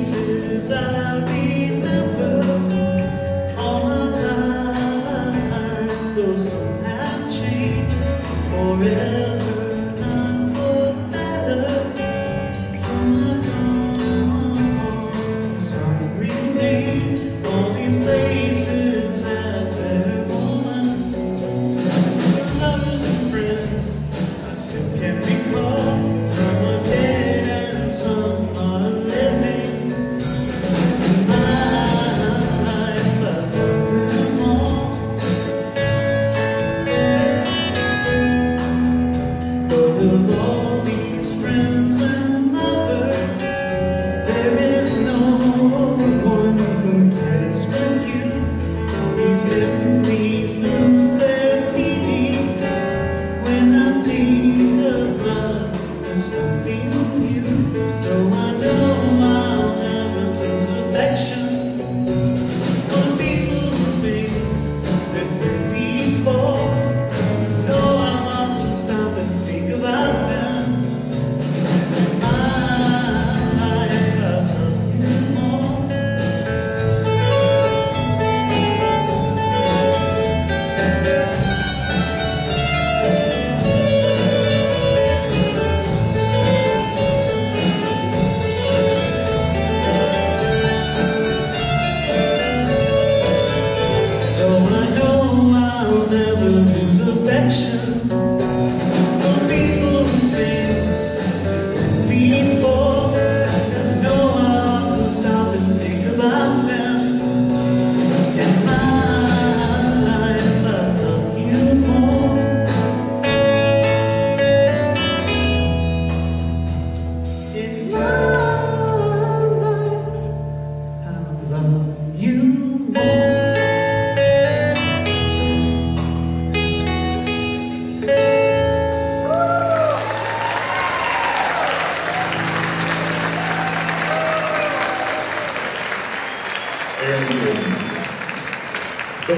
faces I'll remember all my life, though some have changed, some forever none look better. Some have gone, some remain. All these places. is there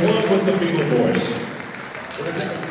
the one with the feeble voice.